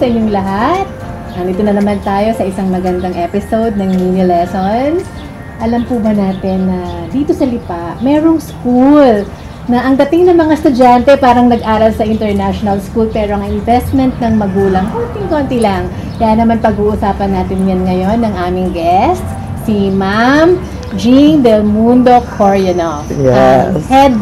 sa inyong lahat. Nandito na naman tayo sa isang magandang episode ng Mini Lessons. Alam po ba natin na dito sa Lipa, merong school na ang dating ng mga estudyante parang nag-aral sa international school pero ang investment ng magulang, konting-konti lang. Kaya naman pag-uusapan natin yan ngayon ng aming guest, si Ma'am Jean Del Mundo Corianov. Yes. ang head,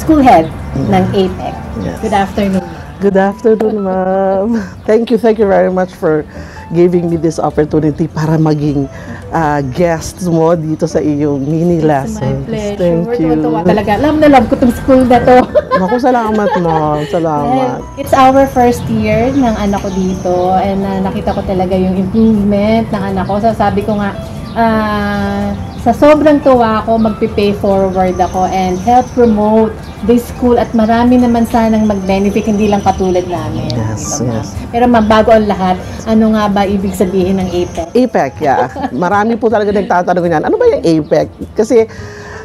school head ng APEC. Yes. Good afternoon. Good afternoon, ma'am. Thank you, thank you very much for giving me this opportunity para maging uh, guest mo dito sa iyong mini It's lessons. my pleasure. Thank you. Tuwa talaga. Love na love ko tong school na to. Naku, salamat, ma'am. Salamat. Well, it's our first year ng anak ko dito and uh, nakita ko talaga yung improvement ng anak ko. So sabi ko nga, ah, sa sobrang tuwa ako, magpi-pay forward ako and help promote this school at marami naman sanang mag-benefit, hindi lang katulad namin. Yes, Diba, yes. Pero ma'am, bago ang lahat, ano nga ba ibig sabihin ng APEC? APEC, yeah. Marami po talaga nagtatanong niyan. Ano ba yung APEC? Kasi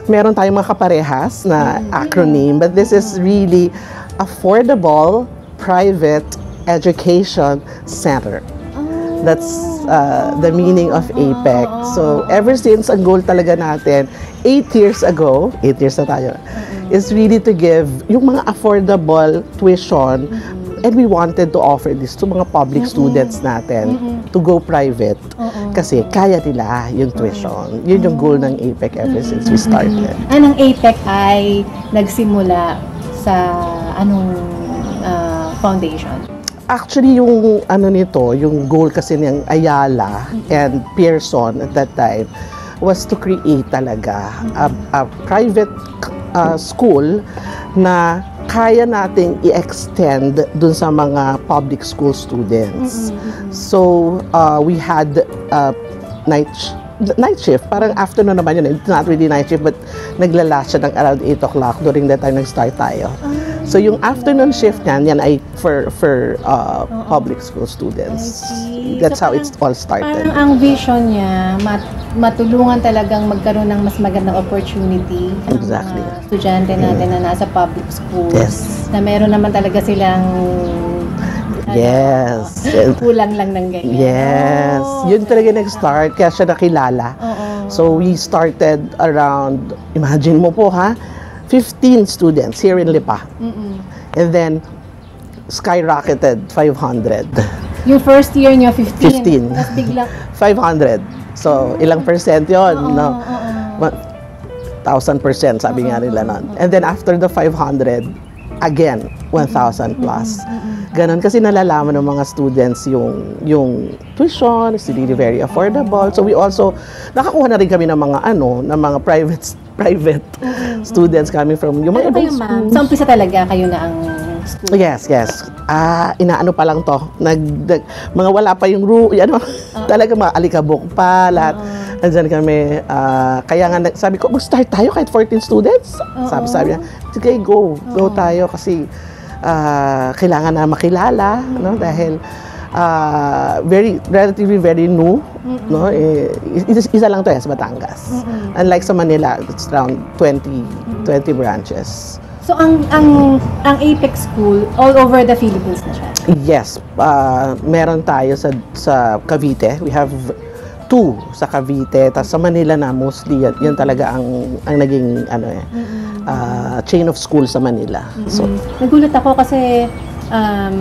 meron tayong mga kaparehas na acronym, but this is really Affordable Private Education Center. That's uh, the meaning of APEC. So, ever since ang goal talaga natin, eight years ago, eight years na tayo, is really to give yung mga affordable tuition and we wanted to offer this to mga public students natin to go private kasi kaya nila yung tuition. Yun yung goal ng APEC ever since we started. Anong APEC ay nagsimula sa anong ah, foundation? Actually, yung ano nito, yung goal kasi ng Ayala and Pearson at that time was to create talaga a, a private uh, school na kaya nating i-extend dun sa mga public school students. So, uh, we had uh, night sh- night shift, parang afternoon naman yun. It's not really night shift, but naglalast siya ng around 8 o'clock during that time nag-start tayo. So yung afternoon shift niyan, yan ay for for uh, public school students. I see. That's So how it's all started. Parang ang vision niya, mat- matulungan talagang magkaroon ng mas magandang opportunity ang Exactly. mga estudyante natin na nasa public school. Yes. Na meron naman talaga silang ano, Yes. kulang lang ng ganyan. Yes. Oh, Yun talaga nag-start, kaya siya nakilala. Oo. So we started around, imagine mo po ha, 15 students here in Lipa. Mm-mm. And then, skyrocketed 500. Yung first year niyo, 15. 15. Tapos bigla, 500. So, ilang percent yon oo, no? oo. Ma- 1,000 percent, sabi nga nila nun. And then after the 500, again, 1,000 plus. Ganon kasi nalalaman ng mga students yung yung tuition, is really very affordable. So we also nakakuha na rin kami ng mga ano, ng mga private private students coming from yung mga kayo, ibang ma'am? schools. Sa umpisa talaga kayo na ang school? Yes, yes. Ah, inaano pa lang to. Nag, nag- mga wala pa yung ru, ano, talaga mga alikabok pa, lahat. Nandyan kami, ah, kaya nga, sabi ko, mag-start tayo kahit 14 students. Sabi, sabi niya, sige, go, go tayo kasi ah, kailangan na makilala, no, dahil ah, very, relatively very new, no, eh, is- isa lang to eh, sa Batangas. Unlike sa Manila, it's around 20, 20 branches. So ang ang ang Apex School all over the Philippines na siya. Yes, uh, meron tayo sa sa Cavite. We have two sa Cavite. Tapos sa Manila na mostly yan, yan talaga ang ang naging ano eh uh, chain of school sa Manila. So Nagulat ako kasi um,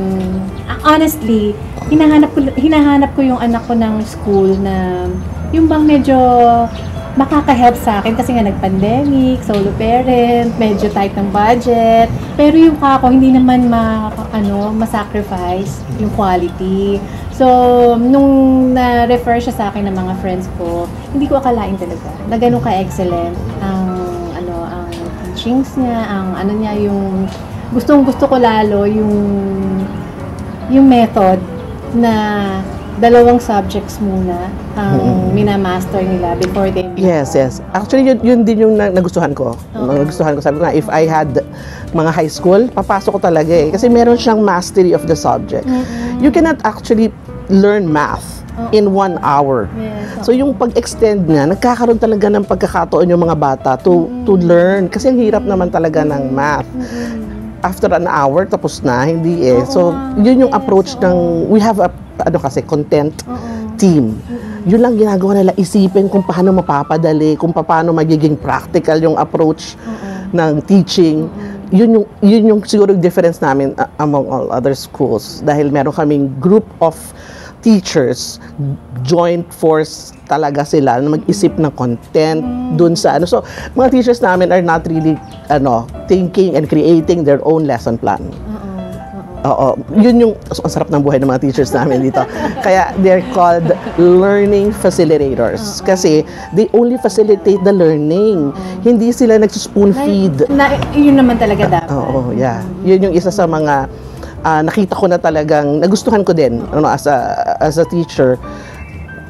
honestly, hinahanap ko hinahanap ko yung anak ko ng school na yung bang medyo makaka-help sa akin kasi nga nag-pandemic, solo parent, medyo tight ng budget. Pero yung kako, hindi naman ma, ano, ma-sacrifice yung quality. So, nung na-refer siya sa akin ng mga friends ko, hindi ko akalain talaga na ganun ka-excellent ang ano ang teachings niya, ang ano niya yung gustong gusto ko lalo yung yung method na dalawang subjects muna ang minamaster nila before they yes, yes. Actually yun, yun din yung na- nagustuhan ko. Nagustuhan ko. Sabi nga, if I had mga high school, papasok ko talaga eh. Kasi meron siyang mastery of the subject. You cannot actually learn math in one hour. Yes. So yung pag-extend niya, nagkakaroon talaga ng pagkakataon yung mga bata to to learn kasi ang hirap naman talaga ng math. After an hour tapos na, hindi eh. Oo so, yun yung Yes, approach oo. ng we have a ano kasi content Oo. team. Yun lang ginagawa nila isipin kung paano mapapadali, kung paano magiging practical yung approach Oo. ng teaching. Yun yung yun yung siguro difference namin uh, among all other schools dahil meron kaming group of teachers joint force talaga sila na mag-isip ng content dun sa ano so mga teachers namin are not really ano thinking and creating their own lesson plan Oo. Yun yung so, ang sarap ng buhay ng mga teachers namin dito. Kaya they're called learning facilitators kasi they only facilitate the learning. Hindi sila nagsuspoon feed. Na, yun naman talaga dapat. Oo, yeah. Yun yung isa sa mga ah, nakita ko na talagang nagustuhan ko din ano as a as a teacher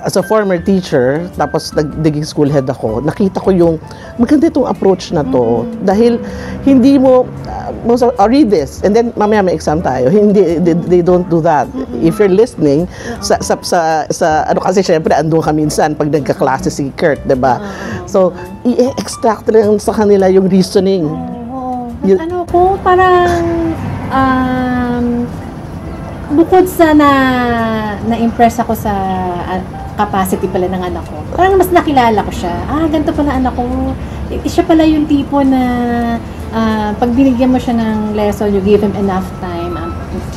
as a former teacher, tapos nagdiging school head ako, nakita ko yung maganda itong approach na to. Dahil hindi mo, uh, of- oh, read this, and then mamaya may exam tayo. Hindi, they, they don't do that. If you're listening, sa, sa, sa, sa, ano kasi syempre, andun ka minsan pag nagkaklase si Kurt, di ba? So, i-extract lang sa kanila yung reasoning. Oo. Yun- Ano ko, parang um, bukod sa na na-impress ako sa ah, capacity pala ng anak ko, parang mas nakilala ko siya. Ah, ganito pala anak ko. Siya pala yung tipo na ah, pag binigyan mo siya ng lesson, you give him enough time um,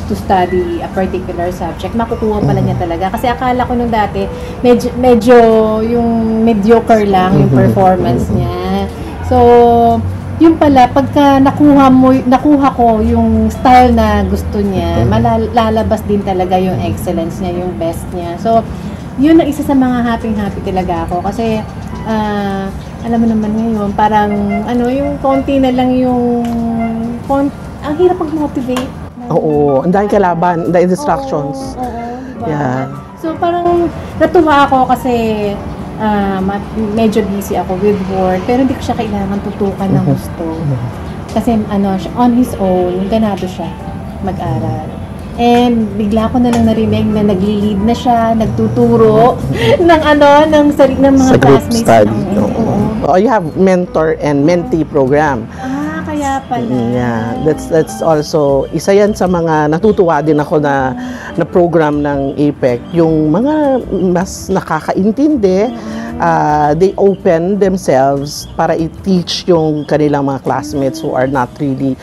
to study a particular subject, makukuha pala niya talaga. Kasi akala ko nung dati, medyo, medyo yung mediocre lang yung performance niya. So, yung pala, pagka nakuha mo, nakuha ko yung style na gusto niya, malalabas din talaga yung excellence niya, yung best niya. So, yun ang isa sa mga happy-happy talaga ako. Kasi, ah, alam mo naman ngayon, parang, ano, yung konti na lang yung, kon- ang hirap mag-motivate. Oo, ang daming kalaban, ang daming distractions. Oo, oo, diba? Yeah. So parang natuwa ako kasi ah, ma- medyo busy ako with work pero hindi ko siya kailangan tutukan ng gusto. Kasi ano, on his own, ganado siya mag-aral. And bigla ko na lang narinig na nagli-lead na siya, nagtuturo ng ano, ng, sari- ng mga sa classmates. study. Oo, oo. Oo. Oh, you have mentor and mentee program. Ah, kaya pala. Yeah, that's that's also isa yan sa mga natutuwa din ako na na program ng APEC, yung mga mas nakakaintindi, uh, they open themselves para i-teach yung kanilang mga classmates who are not really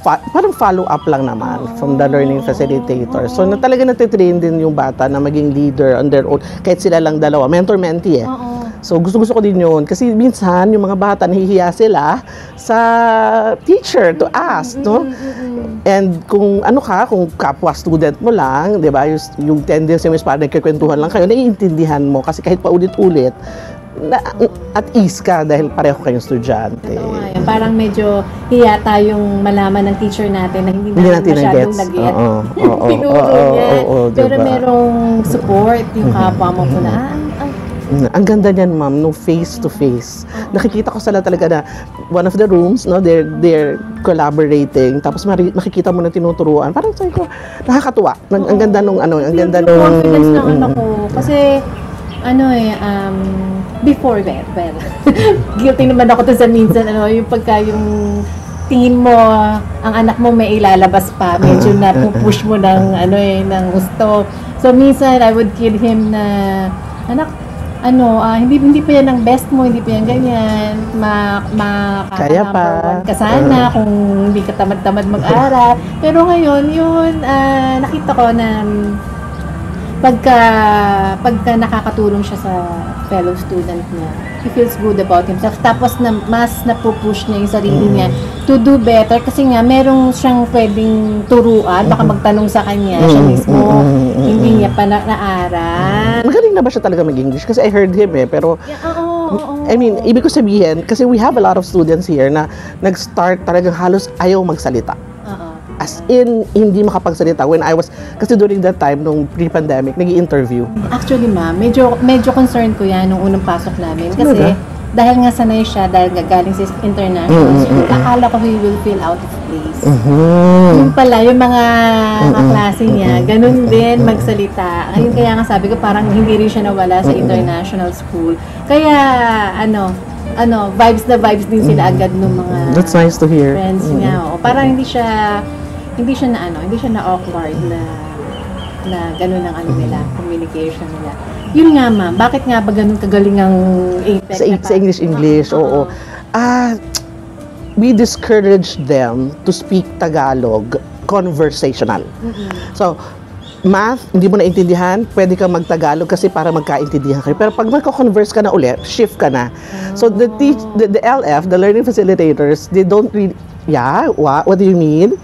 fa- parang follow up lang naman from the learning facilitator. So na talaga natitrain din yung bata na maging leader on their own kahit sila lang dalawa, mentor mentee eh. Oo. So gusto-gusto ko din yun kasi minsan yung mga bata nahihiya sila sa teacher to ask, no? And kung ano ka, kung kapwa student mo lang, 'di ba? Yung, yung tendency mo is parang nagkikwentuhan lang kayo, naiintindihan mo kasi kahit paulit-ulit na, at ease ka dahil pareho kayong estudyante. Oo nga yun. Parang medyo hiya tayong malaman ng teacher natin na hindi, Hindi natin masyadong nag-get. Oo, oo, oo, oo, Pero diba? merong support yung kapwa mo po na, ah, Mm, Ang ganda niyan, ma'am, no face to face. Nakikita ko sila talaga na one of the rooms, no, they're they're collaborating. Tapos mari, makikita mo na tinuturuan. Parang sabi ko, nakakatuwa. Nag, ang ganda nung ano, ang ganda nung confidence ng mm, anak ko. Kasi, ano eh, um, before that, well, guilty naman ako to sa minsan, ano, yung pagka yung tingin mo, ang anak mo may ilalabas pa, medyo na push mo ng, ano eh, ng gusto. So, minsan, I would kid him na, anak, ano, ah, hindi hindi pa yan ang best mo, hindi pa yan ganyan. Ma, ma Kaya pa. ka sana kung hindi ka tamad-tamad mag-aral. Pero ngayon, yun, ah, nakita ko na pagka pagka nakakatulong siya sa fellow student niya, he feels good about himself. Tapos na mas napupush niya yung sarili niya to do better kasi nga merong siyang pwedeng turuan, baka magtanong sa kanya siya Mm, mismo. mm, mm, mm, Hindi niya pa na naaral. Magaling na ba siya talaga mag-English? Kasi I heard him eh, pero Yeah, oo, oo, I mean, ibig ko sabihin, kasi we have a lot of students here na nag-start talagang halos ayaw magsalita. As in, hindi makapagsalita. When I was, kasi during that time, nung pre-pandemic, nag interview Actually, ma'am, medyo medyo concerned ko 'yan nung unang pasok namin kasi Talaga? dahil nga sanay siya dahil gagaling sa international Mm, mm, school, akala ko he will feel out of place. Mhm. Yung pala, yung mga Mm, kaklase niya, ganun din magsalita. Ayun kaya nga sabi ko, parang hindi rin siya nawala sa international school. Kaya, ano, ano, vibes na vibes din sila agad ng mga. That's nice to hear. friends niya. O, parang hindi siya hindi siya na ano, hindi siya na awkward na na ganun ang ano nila, Mm. communication nila. Yun nga ma'am, bakit nga ba ganun kagaling ang APEC? Sa, sa English, English, oo. Ah, we discourage them to speak Tagalog conversational. So, math, hindi mo naintindihan, pwede kang magtagalog kasi para magkaintindihan kayo. Pero pag magko-converse ka na ulit, shift ka na. So, the, teach, the, the LF, the learning facilitators, they don't really, yeah, what, what do you mean?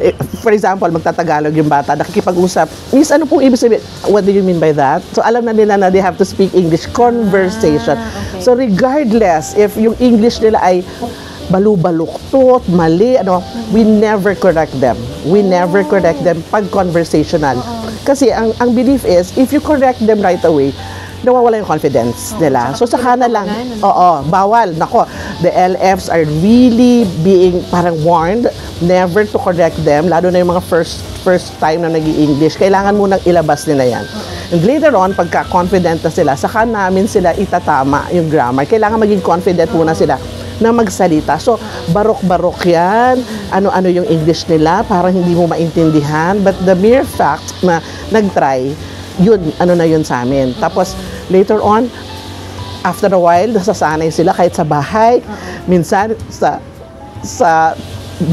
Eh, for example, magtatagalog yung bata, nakikipag-usap, Miss, ano pong ibig sabihin? What do you mean by that? So, alam na nila na they have to speak English conversation. Ah, okay. So, regardless if yung English nila ay balubaluktot, mali, ano, we never correct them. We never correct them pag conversational. Kasi ang, ang belief is, if you correct them right away, nawawala yung confidence nila. So, saka na lang, oo, bawal. Nako, the LFs are really being parang warned never to correct them, lalo na yung mga first first time na nag english Kailangan munang ilabas nila yan. And later on, pagka confident na sila, saka namin sila itatama yung grammar. Kailangan maging confident muna sila na magsalita. So, barok-barok yan. Ano-ano yung English nila, parang hindi mo maintindihan. But the mere fact na nag-try, yun, ano na yun sa amin. Tapos, later on, after a while, nasasanay sila kahit sa bahay. Minsan, sa sa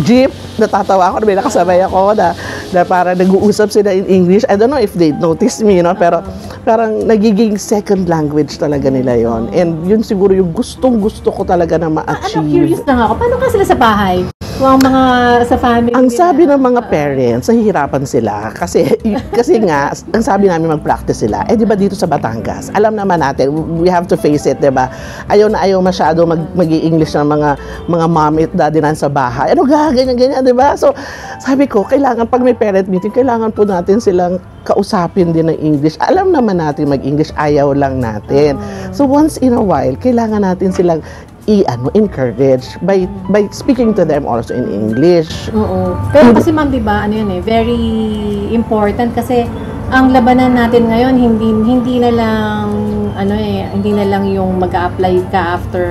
jeep, natatawa ako, may nakasabay ako na, na parang nag-uusap sila in English. I don't know if they noticed me, no? pero parang nagiging second language talaga nila yon And yun siguro yung gustong gusto ko talaga na ano, ma-achieve. curious lang ako. Paano ka sila sa bahay? Kung ang mga sa family Ang sabi ng mga parents, nahihirapan sila kasi kasi nga ang sabi namin mag-practice sila. Eh di ba dito sa Batangas, alam naman natin, we have to face it, 'di ba? Ayaw na ayaw masyado mag english ng mga mga mom at daddy nan sa bahay. Ano ga ganyan ganyan, 'di ba? So sabi ko, kailangan pag may parent meeting, kailangan po natin silang kausapin din ng English. Alam naman natin mag-English, ayaw lang natin. So once in a while, kailangan natin silang i ano encourage by by speaking to them also in English. Oo. Pero kasi ma'am, di ba, ano yun eh, very important kasi ang labanan natin ngayon hindi hindi na lang ano eh hindi na lang yung mag-apply ka after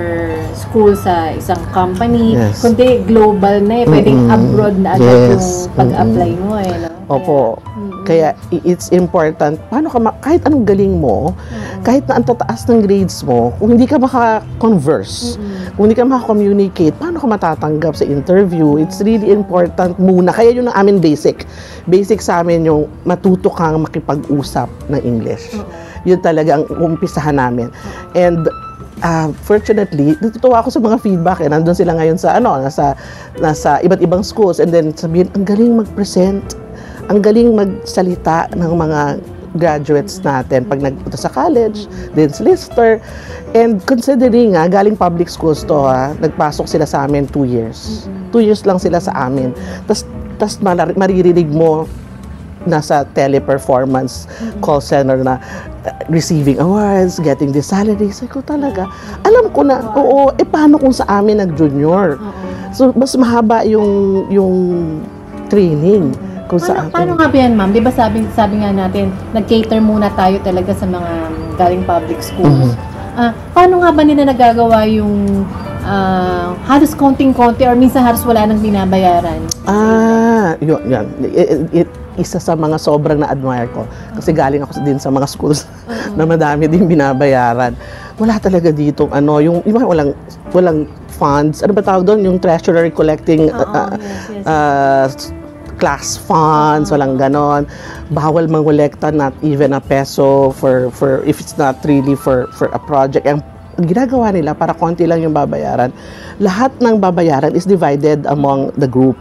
school sa isang company Yes. kundi global na eh pwedeng Mm-mm. abroad na agad Yes. yung pag-apply mo eh no? Opo. Kaya i- it's important, paano ka, ma- kahit anong galing mo, kahit na ang tataas ng grades mo, kung hindi ka maka-converse, kung hindi ka maka-communicate, paano ka matatanggap sa interview? It's really important muna. Kaya yun ang amin basic. Basic sa amin yung matuto kang makipag-usap ng English. Yun talaga ang umpisahan namin. And ah, fortunately, natutuwa ako sa mga feedback eh. Nandun sila ngayon sa ano, nasa nasa iba't ibang schools and then sabihin, ang galing mag-present, ang galing magsalita ng mga graduates natin pag nagpunta sa college, sa Lister. And considering nga, galing public schools to ha, nagpasok sila sa amin two years. Two years lang sila sa amin. Tapos tas maririnig mo nasa teleperformance call center na uh, receiving awards, getting the salary. Sabi ko talaga, alam ko na, oo, eh paano kung sa amin nag-junior? So, mas mahaba yung, yung training kung sa Paano, paano nga ba yan, ma'am? Di ba sabi, sabi nga natin, nag-cater muna tayo talaga sa mga galing public schools. Ah, paano nga ba nila nagagawa yung ah, halos konting-konti or minsan halos wala nang binabayaran? Ah, yun, yan. I- i- isa sa mga sobrang na-admire ko. Kasi galing ako din sa mga schools na madami din binabayaran. Wala talaga dito, ano, yung, yung walang, walang funds. Ano ba tawag doon? Yung treasury collecting uh, uh, uh, class funds, walang ganon. Bawal mangolekta not even a peso for for if it's not really for for a project. Ang ginagawa nila para konti lang yung babayaran. Lahat ng babayaran is divided among the group.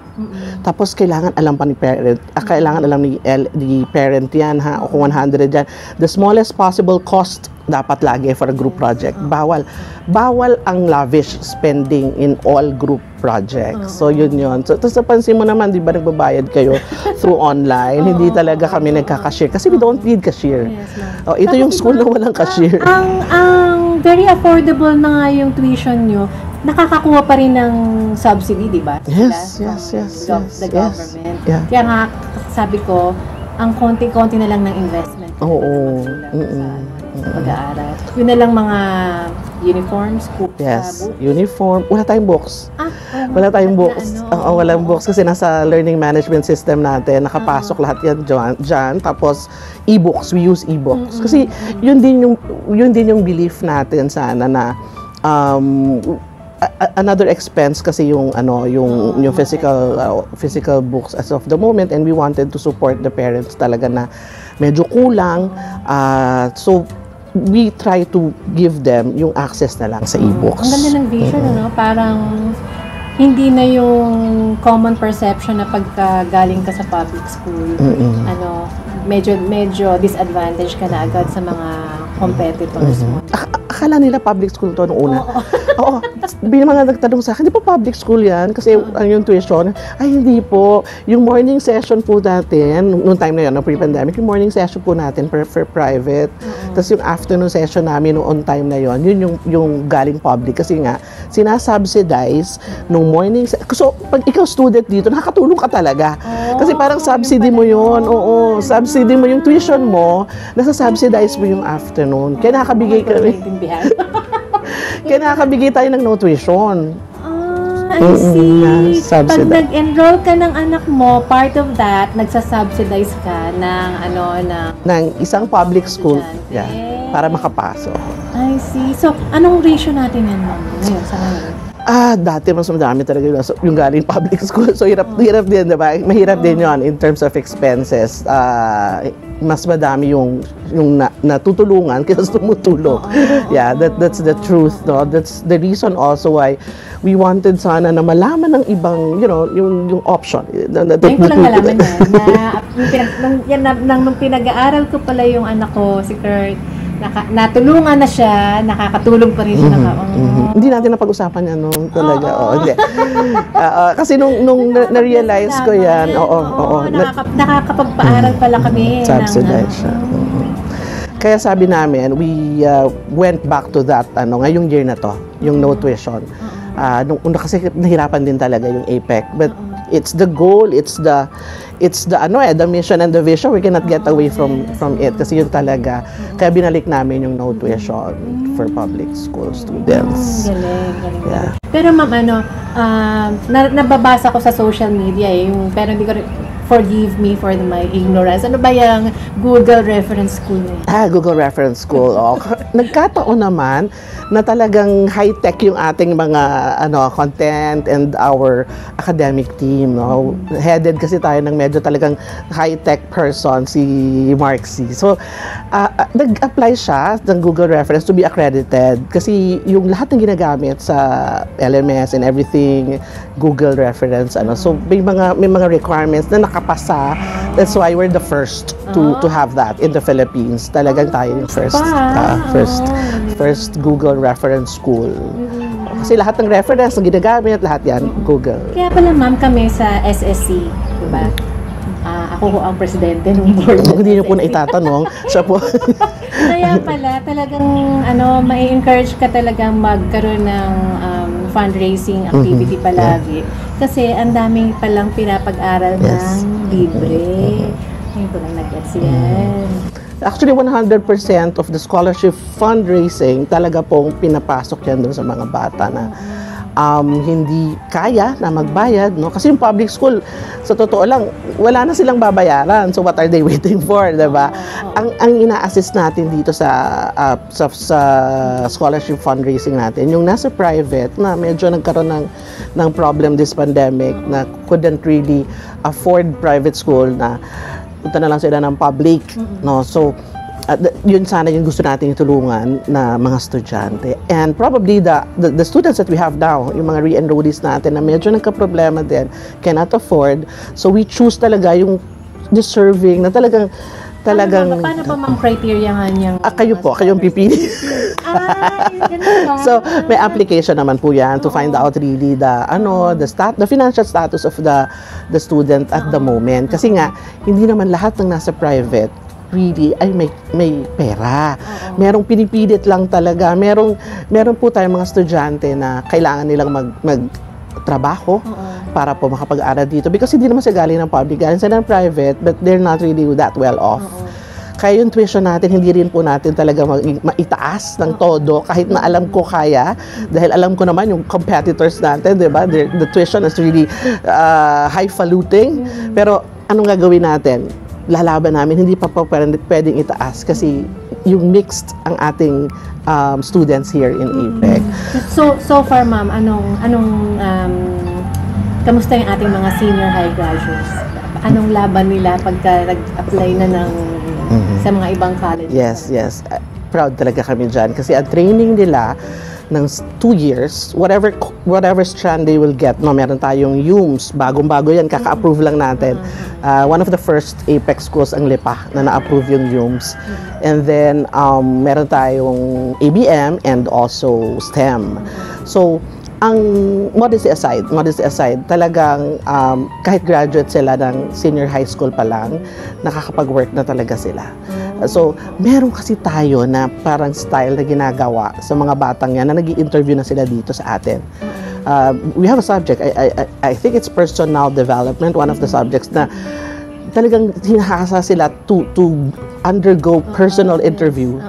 Tapos kailangan alam pa ni parent, ah, kailangan alam ni, L, ni parent yan ha, o kung 100 yan. The smallest possible cost dapat lagi for a group project. Bawal. Bawal ang lavish spending in all group projects. So yun yun. So, tapos napansin mo naman, di ba nagbabayad kayo through online? Hindi talaga kami nagka-cashier kasi we don't need cashier. Yes. Oh, ito yung school na walang cashier. Ang, ang very affordable na nga yung tuition nyo, nakakakuha pa rin ng subsidy, di ba? Yes, Sila yes, from yes, gov- yes, The yes. government. Yeah. Kaya nga, sabi ko, ang konti-konti na lang ng investment. Oo. Sila Mm-mm. Sa, pag-aaral. Yun na lang mga uniforms, book, Yes, book. uniform. Wala tayong books. Ah, oo, Wala tayong books. ano. Oo, walang books kasi nasa learning management system natin. Nakapasok lahat yan dyan, dyan. Tapos e-books, we use e-books. Kasi yun din yung yun din yung belief natin sana na um, another expense kasi yung ano yung yung physical uh, physical books as of the moment and we wanted to support the parents talaga na medyo kulang uh, so we try to give them yung access na lang sa e-books. Ang ganda ng vision, ano? Parang hindi na yung common perception na pagka galing ka sa public school, Mm-mm. ano, medyo medyo disadvantage ka na agad sa mga competitors mo. Ak- akala nila public school to nung una. Oo. Oo. Bina mga nagtanong sa akin, di ba public school yan? Kasi ang yung tuition, ay hindi po. Yung morning session po natin, nung time na yun, no, pre-pandemic, yung morning session po natin for, for private. Tapos yung afternoon session namin nung on time na yon yun yung, yung galing public. Kasi nga, sinasubsidize nung morning se- So, pag ikaw student dito, nakakatulong ka talaga. Kasi parang Oh, subsidy mo yun. Oo, subsidy mo yung tuition mo, nasa-subsidize mo yung afternoon. Kaya nakakabigay ka rin. Kaya nakakabigay tayo ng no tuition. Ah, I see. Pag nag-enroll ka ng anak mo, part of that, nagsasubsidize ka ng ano, ng ng isang public school Estudyante. yeah, para makapasok. I see. So, anong ratio natin yan, ma'am? Ngayon, sa ngayon? Ah, dati mas madami talaga yung, yung galing public school. So, hirap, hirap din, di ba? Mahirap din yon in terms of expenses. Ah, mas madami yung yung na, natutulungan kaysa tumutulong. Yeah, that that's the truth, no? That's the reason also why we wanted sana na malaman ng ibang, you know, yung yung option. Na, na, Ngayon ko lang nalaman yan, na yung pinag, nung, yan, na, nung pinag-aaral ko pala yung anak ko, si Kurt, naka, natulungan na siya, nakakatulong pa rin siya. Naka, oh. Mhm. Hindi natin napag-usapan yan nung talaga. Oo, hindi. Ah, ah, kasi nung, nung na- na-realize ko yan, oo, oo. na- Nakaka, nakakapagpaaral pala kami. ng, subsidized siya. ano, Mhm. Kaya sabi namin, we uh, went back to that ano ngayong year na to, yung no tuition. Ah, nung una kasi nahirapan din talaga yung APEC, but it's the goal, it's the it's the ano eh, the mission and the vision. We cannot get away from from it kasi yun talaga. Kaya binalik namin yung no tuition for public school students. Galing, galing. Yeah. Pero ma'am, ano, um, na, nababasa ko sa social media eh, yung, pero hindi ko forgive me for the, my ignorance. Ano ba yung Google Reference School na yun? Ah, Google Reference School. Oh, nagkataon naman na talagang high-tech yung ating mga ano content and our academic team. No? Headed kasi tayo ng medyo talagang high-tech person, si Mark C. So, ah, nag-apply siya ng Google Reference to be accredited kasi yung lahat ng ginagamit sa LMS and everything, Google Reference. ano So, may mga, may mga requirements na nakapasa. That's why we're the first to to have that in the Philippines. Talagang tayo yung first ah, first first Google reference school. Kasi lahat ng reference na ginagamit, lahat yan Google. Kaya pala ma'am kami sa SSC, di ba? Ako ho ang presidente ng board. Hindi niyo po na itatanong, siya po. Kaya pala, talagang ano, may encourage ka talagang magkaroon ng um, fundraising activity palagi. Kasi ang daming palang pinapag-aral Yes. ng libre. Ngayon ko lang nag-gets yan. Actually, 100% of the scholarship fundraising talaga pong pinapasok yan doon sa mga bata na um, hindi kaya na magbayad. No? Kasi yung public school, sa totoo lang, wala na silang babayaran. So what are they waiting for, di ba? Ang, ang ina-assist natin dito sa, ah, sa, sa scholarship fundraising natin, yung nasa private na medyo nagkaroon ng, ng problem this pandemic na couldn't really afford private school na punta na lang sila ng public, no? So, at th- yun sana yung gusto natin itulungan na mga estudyante. And probably the, the, the students that we have now, yung mga re-enrollees natin na medyo nagka-problema din, cannot afford. So, we choose talaga yung deserving na talagang talagang Paano, ba- paano ba mang criteria nga niyang... Ah, kayo po, kayong pipili. Ay, so, may application naman po 'yan to find out really the ano, the stat, the financial status of the the student at the moment. Kasi nga hindi naman lahat ng nasa private really ay may may pera. Merong pinipilit lang talaga. Merong meron po tayong mga estudyante na kailangan nilang mag mag trabaho Oo. para po makapag-aral dito because hindi naman sila galing ng public, galing sila ng private but they're not really that well off. Oo. Kaya yung tuition natin, hindi rin po natin talaga mag- maitaas ng todo kahit na alam ko kaya dahil alam ko naman yung competitors natin, di ba? The, the tuition is really uh, highfalutin. Pero anong gagawin natin? Lalaban namin, hindi pa po pwedeng, itaas kasi yung mixed ang ating um, students here in APEC. So, so far, ma'am, anong, anong, um, kamusta yung ating mga senior high graduates? Anong laban nila pagka nag-apply na ng sa mga ibang colleges? Yes, yes. Uh, Proud talaga kami dyan. Kasi ang training nila ng s- two years, whatever whatever strand they will get, no, meron tayong UMS, bagong-bago yan, kaka-approve lang natin. Uh, one of the first Apex schools ang Lipa na na-approve yung UMS. And then, um, meron tayong ABM and also STEM. So, ang modesty aside, modesty aside, talagang um, kahit graduate sila ng senior high school pa lang, nakakapag-work na talaga sila. So, meron kasi tayo na parang style na ginagawa sa mga batang yan na nag interview na sila dito sa atin. Uh, we have a subject, I, I, I- I think it's personal development, one of the subjects na talagang hinahasa sila to, to undergo personal interview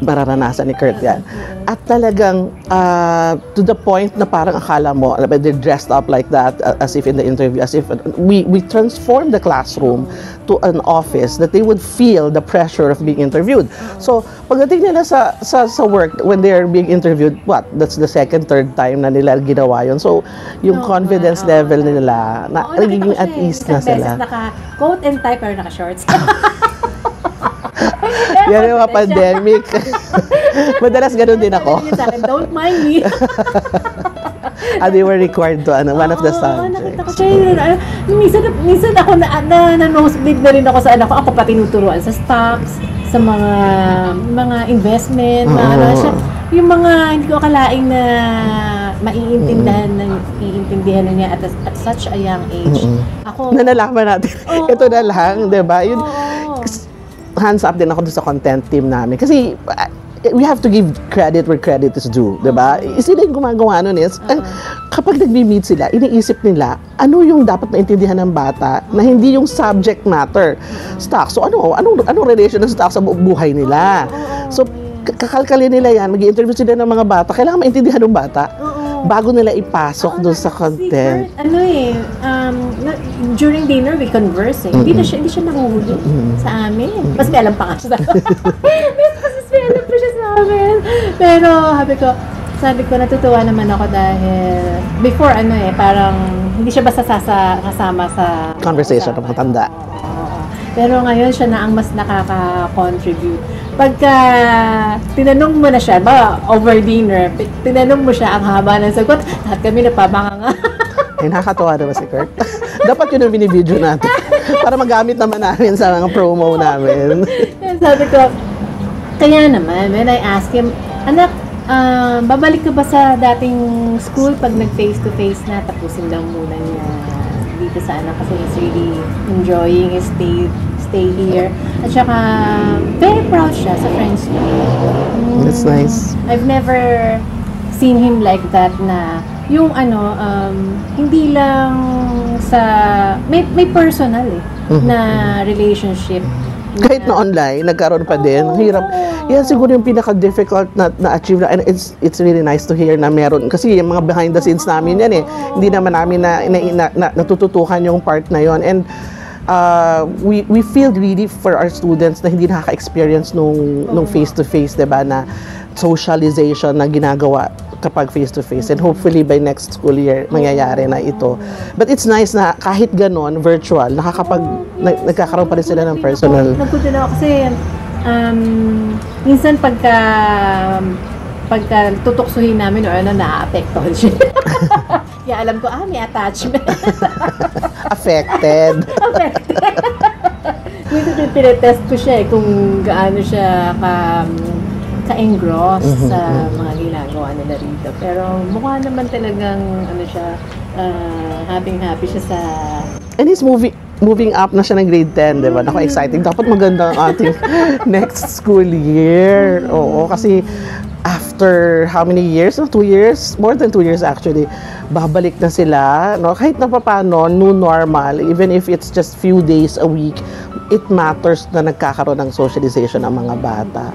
mararanasan ni Kurt yan. At talagang uh, to the point na parang akala mo, they're dressed up like that uh, as if in the interview, as if we, we transform the classroom to an office that they would feel the pressure of being interviewed. So, pagdating nila sa, sa, sa work, when they're being interviewed, what? That's the second, third time na nila ginawa yun. So, yung Oo confidence oo. level nila, na, nakita nagiging at ease na sila. naka-coat and tie pero naka-shorts. Yan yung mga pandemic. Madalas ganun din ako. Don't mind me. Ah, they were required to, ano, one of the Oo, nakita ko subjects. siya. yun. Ah, Minsan, minsan ako na, na, na nosebleed na rin ako sa anak ko. Ako pa tinuturuan sa stocks, sa mga mga investment, mga ano siya. Yung mga hindi ko akalain na maiintindihan ng iintindihan na niya at, at such a young age. Mm-mm. Ako, Na nalaman natin. Oo. Ito na lang, di ba? Yun, oo. Hands up din ako sa content team namin. Kasi, uh, we have to give credit where credit is due, di ba? Sila yung gumagawa nun is, ang- kapag nagme-meet sila, iniisip nila, ano yung dapat maintindihan ng bata na hindi yung subject matter. Stock. So, ano, anong, anong relation ng stock sa bu- buhay nila? So, k- kakalkalin nila yan, mag interview sila ng mga bata, kailangan maintindihan ng bata Oo. Bago nila ipasok Oo, dun sa si content. Kurt, ano eh, um, na- during dinner we converse eh. Hindi na siya, hindi siya nanguhuli sa amin. Mas may alam pa nga siya sa Mas may alam pa siya sa amin. Pero sabi ko, sabi ko natutuwa naman ako dahil before ano eh, parang hindi siya basta sasa, kasama sa Conversation ng matanda. Oo. Pero ngayon siya na ang mas nakaka-contribute. Pagka tinanong mo na siya, ba, over dinner, tinanong mo siya ang haba ng sagot, lahat kami napabanga nga. Ay, nakakatawa naman si Kurt. Dapat yun ang binibideo natin. Para magamit naman namin sa mga promo namin. Sabi ko, kaya naman, when I asked him, anak, ah, babalik ka ba sa dating school pag nag-face-to-face na, tapusin lang muna niya dito sa anak kasi he's really enjoying his stay stay here. At saka, very proud siya sa friends niya. Mm, That's nice. I've never seen him like that na yung ano, um, hindi lang sa, may, may personal eh, Mhm. na relationship. Kahit na online, nagkaroon pa din. Ang hirap. Yan siguro yung pinaka-difficult na, na-achieve na. And it's, it's really nice to hear na meron. Kasi yung mga behind the scenes namin yan eh. Hindi naman namin na, na, na, na, natututukan yung part na yon And uh, we, we feel really for our students na hindi nakaka-experience nung, nung face-to-face, di ba, na socialization na ginagawa kapag face-to-face. And hopefully by next school year, mangyayari na ito. But it's nice na kahit ganon, virtual, nakakapag, nag- nagkakaroon pa rin sila ng personal. Nagpunta na ako kasi um, minsan pagka pagka tutuksuhin namin o ano, naaapektuhan siya. Kaya alam ko, ah, may attachment. affected. Affected. Minsan din pinetest ko siya eh, kung gaano siya ka, ka-engross Mhm, sa mga ginagawa nila rito. Pero mukha naman talagang, ano siya, ah, happy-happy siya sa And he's moving moving up na siya ng grade 10, di ba? Naku, exciting. Dapat maganda ang ating next school year. Oo, kasi after how many years? No, two years? More than two years actually. Babalik na sila. No? Kahit na papano, new normal, even if it's just few days a week, it matters na nagkakaroon ng socialization ang mga bata.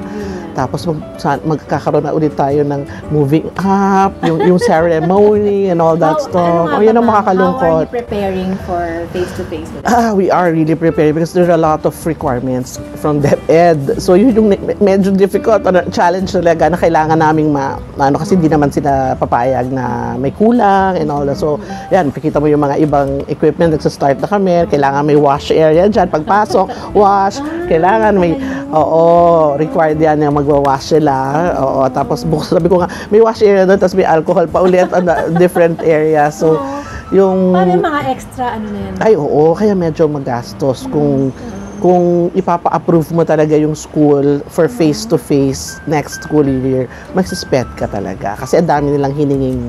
Tapos mag, magkakaroon na ulit tayo ng moving up, yung, yung ceremony and all that How- stuff. nga Oh, yun ang ma'am? How are makakalungkot. you preparing for face-to-face? Ah, we are really prepared because there are a lot of requirements from DepEd. So yun yung me- medyo difficult, ano, challenge talaga na kailangan naming ma, ano kasi hindi naman sila papayag na may kulang and all that. So yan, makikita mo yung mga ibang equipment, nagsa-start na kami, kailangan may wash area dyan, pagpasok, wash, kailangan may, oo, required yan yung magwa-wash sila, oo, tapos bukas sabi ko nga, may wash area doon, tapos may alcohol pa ulit on the different area. So, yung... Paano yung mga extra ano na yan? Ay, oo. Kaya medyo magastos kung kung ipapa-approve mo talaga yung school for face-to-face next school year, magsisped ka talaga. Kasi ang dami nilang hininging,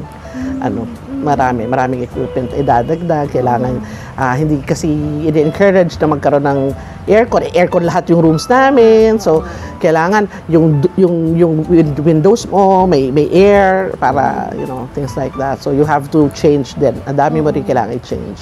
ano, marami, maraming equipment idadagdag. Kailangan, ah, hindi kasi i-encourage na magkaroon ng aircon. Eh, Aircon lahat yung rooms namin. So, kailangan yung yung yung win- windows mo may may air para you know things like that. So you have to change din. Ang dami mo rin kailangan i-change.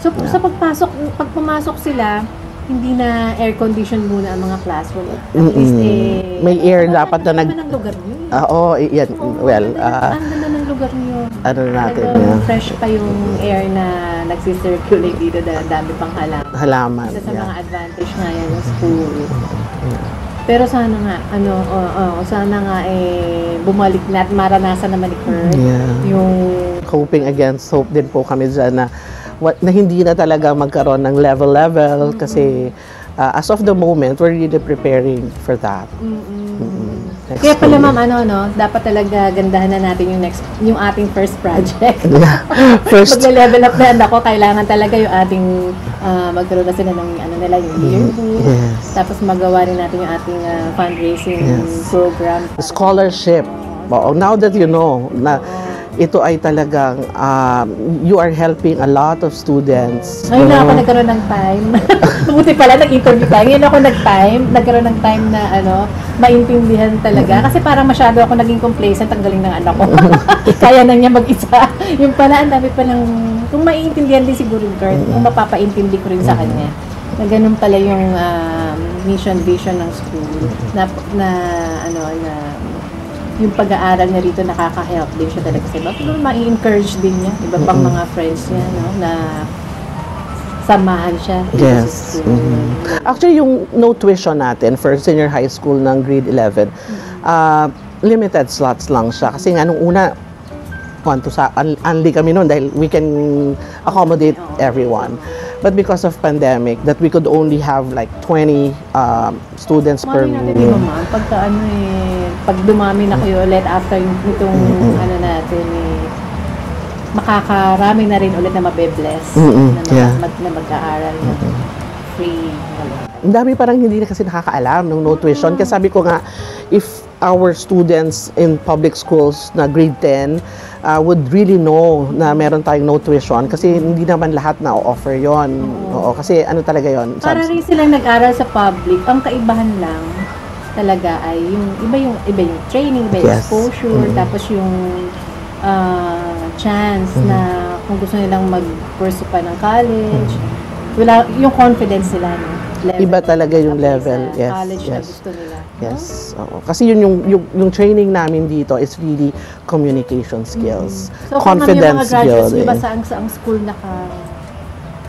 So, sa pagpasok, pag pumasok sila, hindi na air condition muna ang mga classroom. At least, eh, May air ang dapat na nag- ng lugar niyo. eh. Ah, Oo, i- yan. Oo, Well, ganda- ah, ang ganda ng lugar niyo. ano na natin Talagang yan. fresh pa yung air na nagsisirculate dito dahil dami pang halaman. Halaman. Isa sa yeah. mga advantage nga yan ng school. Pero sana nga, ano, oo, oo, sana nga eh, bumalik na at maranasan naman ni Kurt Yeah. yung Hoping against hope din po kami dyan na, na hindi na talaga magkaroon ng level-level kasi ah, as of the moment, we're really preparing for that. Mm-mm. Next Kaya pala ma'am, ano, no, dapat talaga gandahan na natin yung next, yung ating first project. Yeah. First, Magle-level up na ako, kailangan talaga yung ating, ah, magkaroon na sila ng, ano nila, yung yearbook. yes. Tapos magawa rin natin yung ating ah, fundraising Yes. program. scholarship. Oo, now that you know na ito ay talagang um, you are helping a lot of students. Ngayon na ako Oo. nagkaroon ng time. Buti pala, nag-interview tayo. Ngayon ako nag-time, nagkaroon ng time na ano, maintindihan talaga. Kasi parang masyado ako naging complacent ang galing ng anak ko. Kaya na niya mag-isa. Yung pala, ang dami palang, kung maiintindihan din siguro yung Kurt, kung mapapaintindi ko rin sa kanya. Na ganun pala yung um, mission, vision ng school. Na, na ano, na yung pag-aaral niya rito nakaka-help din siya talaga sa iba. Siguro ma-encourage din niya. Iba pang mga friends niya, no, na samahan siya Yes. Mhm. Actually, yung no tuition natin for senior high school ng grade 11, uh, limited slots lang siya. Kasi nga, nung una, one to sa un- unli kami noon dahil we can accommodate everyone. But because of pandemic, that we could only have like 20 um, students per Mami natin, di ba room. ma'am? Pagka ano eh, pag dumami na kayo ulit after yung- itong ano natin eh, makakarami na rin ulit na mabe-bless Mm-mm, na, mag- yeah. mag, na mag-aaral na free. Wala. Ang dami parang hindi na kasi nakakaalam ng no tuition. Kasi sabi ko nga, if our students in public schools na grade 10 uh, would really know na meron tayong no tuition kasi hindi naman lahat na offer yon. Oo, kasi ano talaga yon. Para rin silang nag-aral sa public, ang kaibahan lang talaga ay yung iba yung iba yung training, iba yung Yes. exposure, Mhm. tapos yung ah, chance Mhm. na kung gusto nilang mag-pursue pa ng college, wala yung confidence nila no? level. Iba talaga yung Apply level. sa Yes, college na yes. gusto nila. Yes. Oo. Kasi yun yung, yung, yung training namin dito is really communication skills. So kung ano yung mga confidence graduates, building. iba saang saang school naka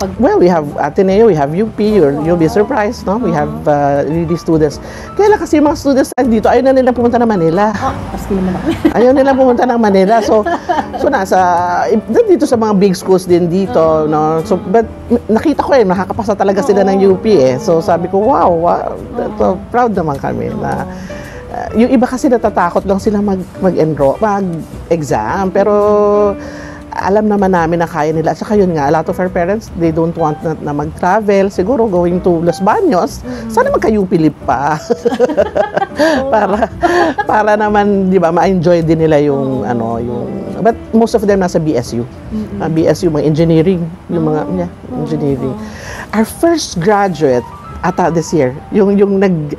pag Well, we have Ateneo, we have UP, you'll, you'll be surprised, no? We have uh, really students. Kaya lang kasi yung mga students dito, ayaw na nila pumunta ng Manila. oh, maski naman ako. Ayaw nila pumunta ng Manila. So, so nasa, dito sa mga big schools din dito, no? So, but nakita ko eh, nakakapasa talaga sila ng UP eh. So, sabi ko, wow, wow so, proud naman kami na uh, yung iba kasi natatakot lang sila mag, mag-enroll, mag-exam. Pero, alam naman namin na kaya nila. At saka yun nga, a lot of our parents, they don't want na, na mag-travel. Siguro going to Los Baños, sana magka-UP pa. para para naman 'di ba ma-enjoy din nila yung ano yung but most of them nasa BSU. Ah, BSU mga engineering, yung mga yeah, engineering. Our first graduate ata this year, yung yung nag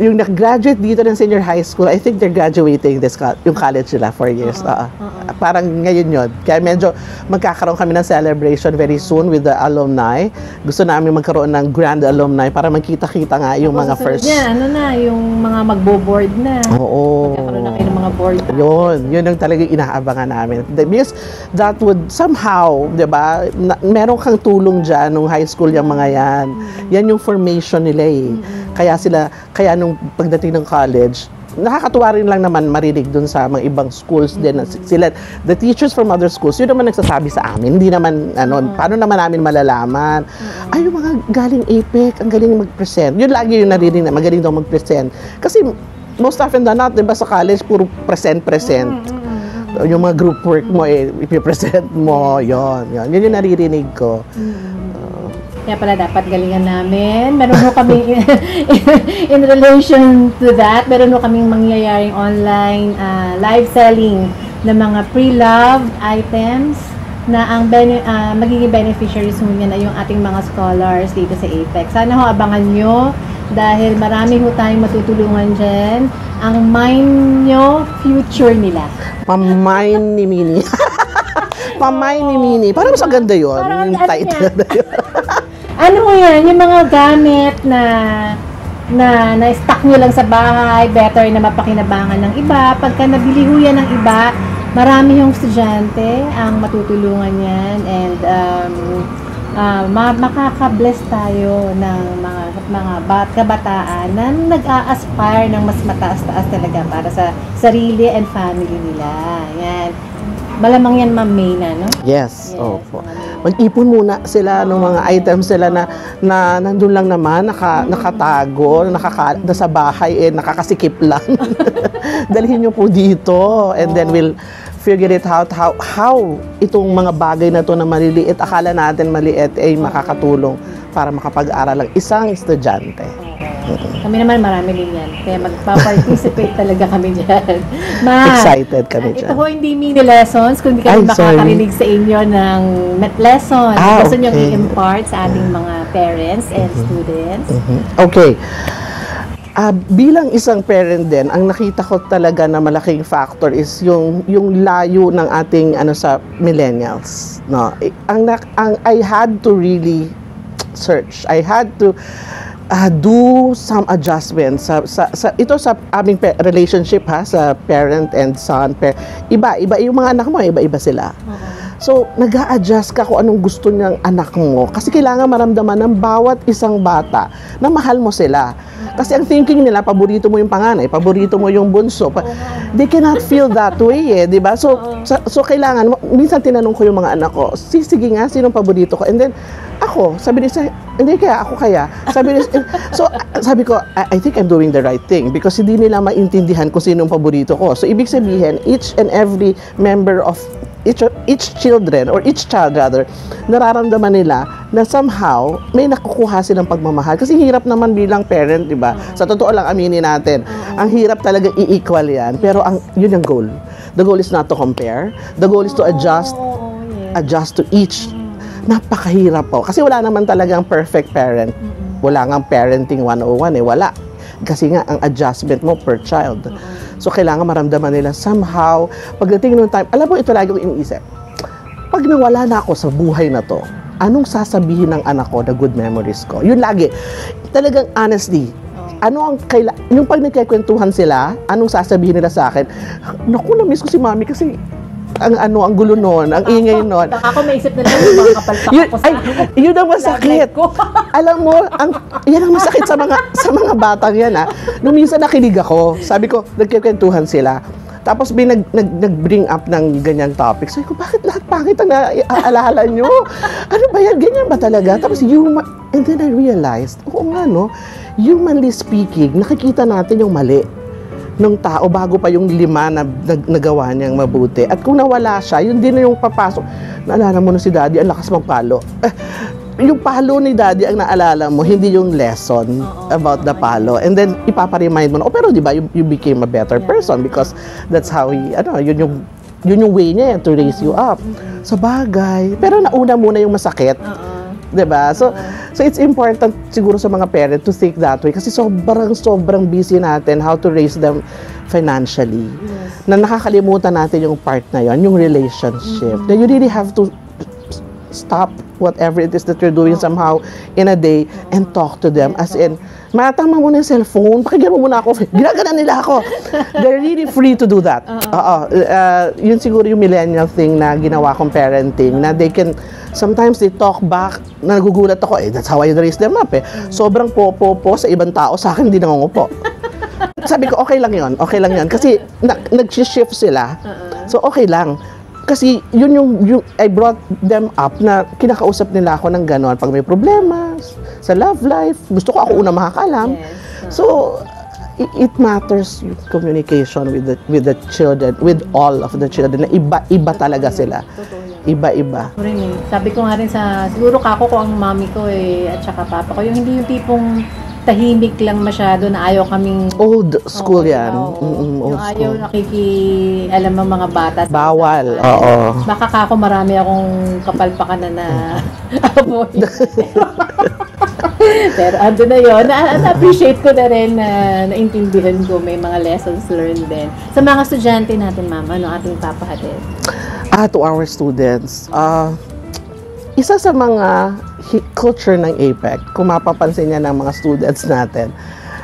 yung nag-graduate dito ng senior high school, I think they're graduating this co- yung college nila, four years. Oo. oo. Parang ngayon yun. Kaya medyo magkakaroon kami ng celebration very soon with the alumni. Gusto namin magkaroon ng grand alumni para magkita-kita nga yung mga Susunod first. Yan, ano na, yung mga magbo-board na. Oo. Magkakaroon na kayo ng mga board. Yun, yun ang talagang inaabangan namin. The- Because that would somehow, di ba, meron kang tulong dyan nung high school yung mga yan. Yan yung formation nila eh. Kaya sila, kaya nung pagdating ng college, nakakatuwa rin lang naman marinig dun sa mga ibang schools din na si- sila the teachers from other schools yun naman nagsasabi sa amin. Hindi naman ano paano naman namin malalaman? Ay yung mga galing APEC ang galing mag-present. Yun lagi yung naririnig na magaling daw mag-present. Kasi most often than not, di ba sa college, puro present-present. Yung mga group work mo, eh, ipipresent mo, yon yon Yun. Yung naririnig ko. Kaya pala dapat galingan namin. Meron ho kami in relation to that, meron ho kaming mangyayaring online ah, live selling ng mga pre-loved items na ang bene, ah, magiging beneficiaries ho niya na yung ating mga scholars dito sa APEC. Sana ho abangan nyo dahil marami ho tayong matutulungan dyan. Ang mind nyo, future nila. Pamain ni Mini. Pamain ni Mini. Parang mas ganda yun. Parang yung ano title na yun. ano yan, yung mga gamit na na na-stock nyo lang sa bahay, better na mapakinabangan ng iba. Pagka nabili ho yan ng iba, marami yung estudyante ang matutulungan yan and um, ah, ma- makaka-bless tayo ng mga mga bat kabataan na nag-a-aspire ng mas mataas-taas talaga para sa sarili and family nila. Yan. Malamang yan, Ma'am May na, no? Yes, Yes, opo. Mag-ipon muna sila ng mga items sila na, na nandun lang naman, naka, nakatago, nakaka, nasa bahay, eh, nakakasikip lang. Dalhin nyo po dito and then we'll figure it out how, how itong mga bagay na to na maliliit, akala natin maliit, ay makakatulong para makapag-aral ang isang estudyante. Kami naman marami din yan. Kaya magpa-participate talaga kami dyan. Ma, Excited kami ito dyan. ho hindi mini lessons, kundi kami Ay, sorry. makakarinig sa inyo ng met lesson. Ah, Gusto nyo okay. i-impart sa ating mga parents and students. Mhm. Okay. Ah, bilang isang parent din, ang nakita ko talaga na malaking factor is yung yung layo ng ating ano sa millennials, no. Ang ang I had to really search. I had to ah, do some adjustments sa, sa, sa ito sa aming relationship ha sa parent and son. Pa- iba iba yung mga anak mo, iba-iba sila. So, nag adjust ka kung anong gusto ng anak mo. Kasi kailangan maramdaman ng bawat isang bata na mahal mo sila. Kasi ang thinking nila, paborito mo yung panganay, paborito mo yung bunso. Pa- they cannot feel that way eh, di ba? So, sa- so kailangan, minsan tinanong ko yung mga anak ko, "Si- sige nga, sinong paborito ko? And then, ako, sabi niya, hindi kaya, ako kaya. Sabi niya, so, sabi ko, I, I think I'm doing the right thing because hindi nila maintindihan kung sinong paborito ko. So, ibig sabihin, each and every member of each each children or each child rather nararamdaman nila na somehow may nakukuha silang pagmamahal kasi hirap naman bilang parent di ba sa totoo lang aminin natin ang hirap talaga i-equal yan pero ang yun ang goal the goal is not to compare the goal is to adjust yes. adjust to each napakahirap po. Kasi wala naman talagang perfect parent. Wala nga parenting 101 eh. Wala. Kasi nga ang adjustment mo per child. So kailangan maramdaman nila somehow pagdating ng time alam mo ito lagi kong iniisip. Pag nawala na ako sa buhay na to anong sasabihin ng anak ko na good memories ko? Yun lagi. Talagang honestly ano ang kaila yung pag nagkikwentuhan sila anong sasabihin nila sa akin? Naku na-miss ko si mami kasi ang ano ang gulo noon ang ingay noon Baka ako maisip nila yung mga kapalpak yun, ko sa ay, yun ang masakit. Alam mo, ang, yan ang masakit sa mga sa mga batang yan ha. Nung minsan nakinig ako, sabi ko, nagkikwentuhan sila. Tapos may nag, nag, nag-bring up ng ganyang topic. Sabi ko, bakit lahat pangit ang naaalala nyo? Ano ba yan? Ganyan ba talaga? Tapos human, and then I realized, oo nga no, humanly speaking, nakikita natin yung mali ng tao bago pa yung lima na nag, nagawa niyang mabuti. At kung nawala siya, yun din yung papasok. Naalala mo na si daddy, ang lakas magpalo. Eh, yung palo ni daddy ang naalala mo, hindi yung lesson about the palo. And then, ipaparemind mo na, oh, pero di ba, you, you became a better person because that's how he, ano, yun yung, yun yung way niya to raise you up. Sa bagay. Pero nauna muna yung masakit. Oo. 'di ba? So So it's important siguro sa mga parent to think that way kasi sobrang sobrang busy natin how to raise them financially. Na nakakalimutan natin yung part na yon, yung relationship. Na you really have to stop whatever it is that you're doing somehow in a day and talk to them. As in matama mo na yung cellphone. Pakinggan mo muna ako. Ginagana nila ako. They're really free to do that. Oo. Uh, yun siguro yung millennial thing na ginawa kong parenting na they can sometimes they talk back. Na nagugulat ako eh that's how I raise them up eh. Sobrang po-po-po sa ibang tao. Sa akin hindi nangungupo. Sabi ko okay lang yon okay lang yon kasi na, nag-shift sila. So okay lang kasi yun yung, yung I brought them up na kinakausap nila ako ng ganon. Pag may problema sa love life gusto ko ako una makakaalam Yes. so it, matters yung communication with the with the children with all of the children na iba iba talaga sila. iba-iba rin eh. Sabi ko nga rin sa, siguro kako ko ang mami ko eh, at saka papa ko, yung hindi yung tipong tahimik lang masyado na ayaw kaming old school Oo, yan oo. Mm-mm, old yung ayaw school nakiki alam ng mga bata bawal oo Baka kako marami akong kapalpakan na na avoid. Pero ando na yun. Na, na-appreciate ko na rin na naintindihan ko may mga lessons learned din. Sa mga estudyante natin, mama, ano ating papahatid? ah, to our students. Ah, isa sa mga culture ng APEC, kung mapapansin niya ng mga students natin,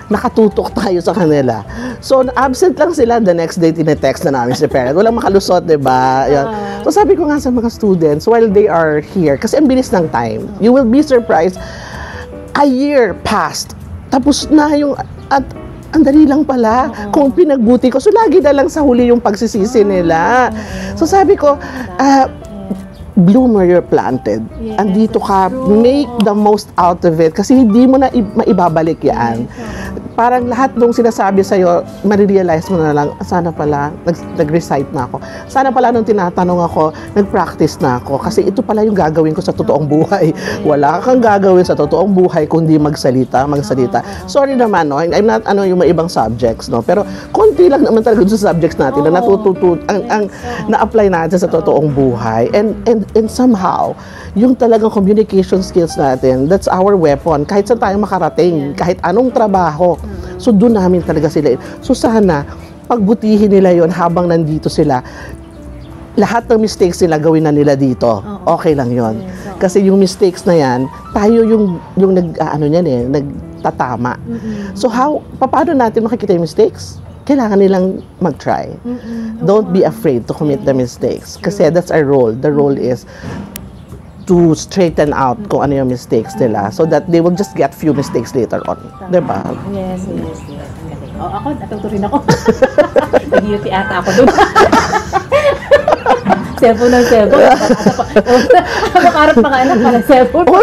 nakatutok tayo sa kanila. So, absent lang sila, the next day, tinetext na namin si parent. Walang makalusot, di ba? Yun. Ah. So, sabi ko nga sa mga students, while they are here, kasi ang bilis ng time, you will be surprised, a year passed, tapos na yung, at ang dali lang pala kung pinagbuti ko. So, lagi na lang sa huli yung pagsisisi nila. So, sabi ko, ah, bloom where you're planted. Yes, Andito ka, true. make the most out of it kasi hindi mo na maibabalik yan. Parang lahat ng sinasabi sa'yo, marirealize mo na lang, "Ah, sana pala, nag- nag-recite na ako. Sana pala nung tinatanong ako, nag-practice na ako. Kasi ito pala yung gagawin ko sa totoong buhay. Wala kang gagawin sa totoong buhay kundi magsalita, magsalita. Sorry naman, no? I'm not ano yung mga ibang subjects, no? Pero konti lang naman talaga sa subjects natin na Oo. natututut, ang, ang na-apply natin sa totoong buhay. And, and, and somehow, yung talagang communication skills natin, that's our weapon. Kahit saan tayo makarating, kahit anong trabaho. So, doon namin talaga sila. So, sana, pagbutihin nila yon habang nandito sila, lahat ng mistakes nila gawin na nila dito. Oo. Okay lang yon. Yes, oo. Kasi yung mistakes na yan, tayo yung, yung nag, ah, ano yan eh, nagtatama. Mm-mm. So, how, paano natin makikita yung mistakes? Kailangan nilang mag-try. Mm-mm. Don't be afraid to commit the mistakes. Kasi that's our role. The role is to straighten out kung ano yung mistakes nila so that they will just get few mistakes later on. Diba? Yes, yes, yes. Oh, ako, natuto rin ako. Nag-duty ata ako doon. cellphone ng cellphone. Makarap pa ka anak para cellphone.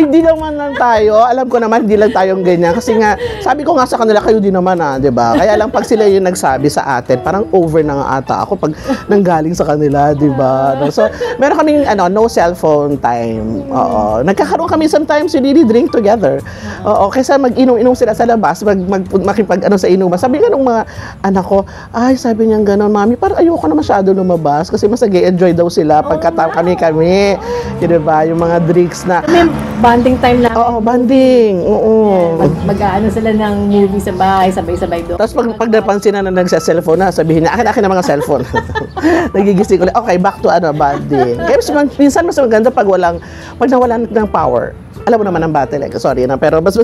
hindi naman lang tayo. Alam ko naman, hindi lang tayong ganyan. Kasi nga, sabi ko nga sa kanila, kayo din naman ah, di ba? Kaya lang pag sila yung nagsabi sa atin, parang over na nga ata ako pag nanggaling sa kanila, di ba? No? So, meron kaming ano, no cellphone time. Oo. Nagkakaroon kami sometimes, we really drink together. Oo. Kaysa mag-inom-inom sila sa labas, mag, mag, makipag ano sa inuman. Sabi nga nung mga anak ko, ay, sabi niya gano'n, mami, parang ayoko na masyado lumabas kasi mas nag-enjoy daw sila pagkata kami-kami. Yun, di ba? Yung mga drinks na, May bonding time lang. Oo, banding. Oo. Mag, mag-ano sila ng movie sa bahay, sabay-sabay doon. Tapos pag, pag napansin na na nagsa-cellphone na, sabihin niya, akin, akin na mga cellphone. Nagigising ulit. Okay, back to ano, banding. Kaya mas, minsan mas maganda pag walang, pag nawalan ng power. Alam mo naman ang battle, eh. sorry na, pero mas,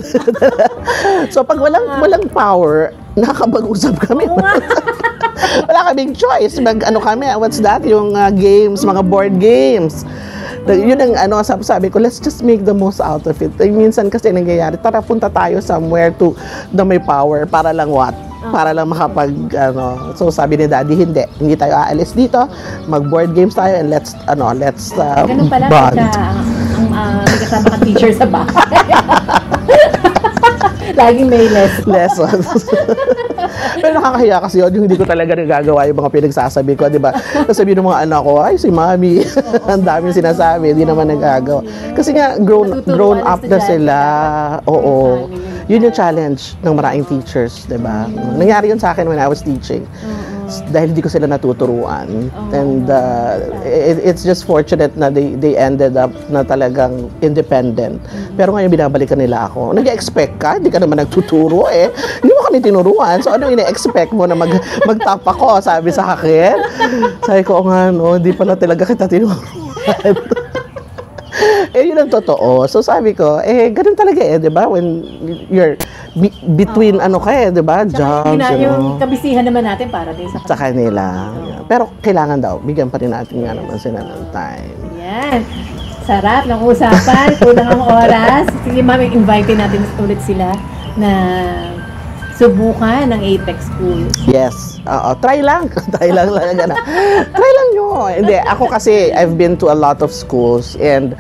so pag walang, walang power, nakakapag-usap kami. Wala kaming choice. Mag, ano kami, what's that? Yung uh, games, mga board games. Yun ang ano, sabi, sabi ko, let's just make the most out of it. Ay, minsan kasi nangyayari, tara punta tayo somewhere to na may power para lang what? Para lang makapag, ano, so sabi ni daddy, hindi. Hindi tayo aalis dito. Mag-board games tayo and let's, ano, let's uh, Ganun pala, bond. pagka ang, ah, may kasama teacher sa bahay. Laging may lesson. lessons. Pero nakakahiya kasi yun, yung hindi ko talaga nagagawa yung mga pinagsasabi ko, di ba? Sasabihin ng mga anak ko, ay, si mami, ang daming sinasabi, hindi naman nagagawa. Kasi nga, grown, grown up na sila. Oo. Yun yung challenge ng maraming teachers, di ba? Nangyari yun sa akin when I was teaching. Dahil hindi ko sila natuturuan. Oo. And uh, it- it's just fortunate na they, they ended up na talagang independent. Pero ngayon binabalikan nila ako. Nag-expect ka? Hindi ka naman nagtuturo eh. Hindi mo kami tinuruan. So ano ine-expect mo na mag, mag-top ako? Sabi sa akin. Sabi ko, "Oo nga no, hindi pala talaga kita tinuruan. eh, yun ang totoo. So, sabi ko, eh, ganun talaga eh, di ba? When you're be- between, ano ka eh, di ba? Jobs, gina- you yung know, kabisihan naman natin para din sa sa kanila. Pero, kailangan daw, bigyan pa rin natin nga naman sila ng time. Yan. Sarap ng usapan. Kulang ang oras. Sige, ma'am, invite natin ulit sila na subukan ng Apex School. Yes. Oo, try lang. try lang lang na. try lang nyo. Hindi, ako kasi, I've been to a lot of schools and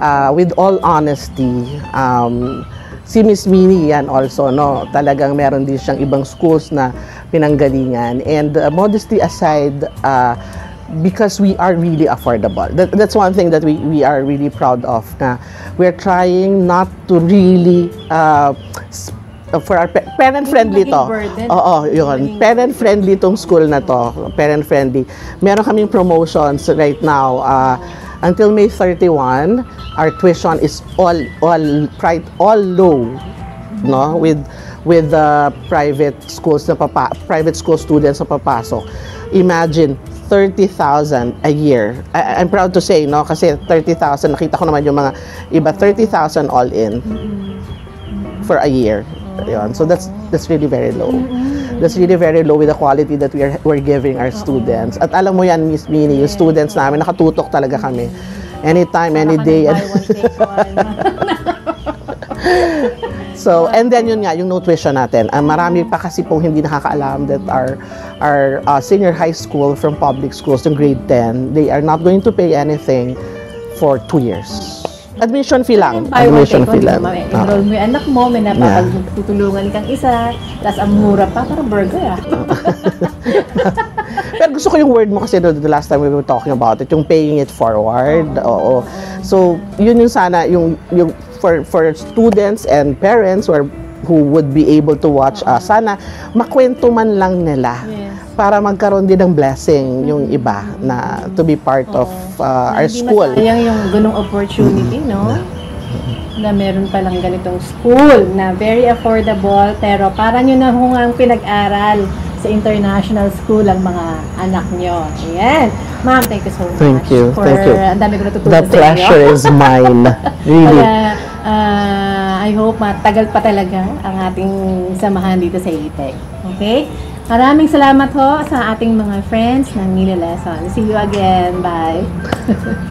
uh, with all honesty, um, si Miss Minnie yan also, no? Talagang meron din siyang ibang schools na pinanggalingan. And uh, modesty aside, uh, because we are really affordable. That, that's one thing that we, we are really proud of na we're trying not to really uh, for our pa- parent friendly to. Oo, yun. Maging- Parent friendly tong school na to. Parent friendly. Meron kaming promotions right now. Uh, until May 31, our tuition is all all pri- all low, no? With with the private schools na papa, private school students na papasok. Imagine 30,000 a year. I, I'm proud to say, no? Kasi 30,000, nakita ko naman yung mga iba, 30,000 all in for a year. So that's that's really very low. That's really very low with the quality that we are we're giving our students. At alam mo yan, Miss Minnie, yung students namin, nakatutok talaga kami. Anytime, any day. So, and then yun nga, yung no tuition natin. Ah, marami pa kasi pong hindi nakakaalam that our, our uh, senior high school from public schools in grade 10, they are not going to pay anything for two years. Admission fee lang. Buy Admission fee lang. Ma'am, Ah. enroll mo yung anak mo, may napapagtutulungan kang isa, tapos ang mura pa, parang burger ah. Pero gusto ko yung word mo kasi the, the last time we were talking about it, yung paying it forward. Oo. So, yun yung sana, yung, yung for, for students and parents or who would be able to watch us, sana makwento man lang nila Yes. para magkaroon din ng blessing yung iba na to be part of uh, Na our hindi school. masayang yung ganong opportunity, no? Na meron palang ganitong school na very affordable pero para nyo na hungang pinag-aral sa international school ang mga anak nyo. Ayan. Ma'am, thank you so much. Thank you, For, thank you. Ang dami ko natutunan The pleasure is mine. Really. Kaya, ah, I hope matagal pa talaga ang ating samahan dito sa IPEC. Okay? Maraming salamat ho sa ating mga friends ng Mini Lesson. See you again. Bye.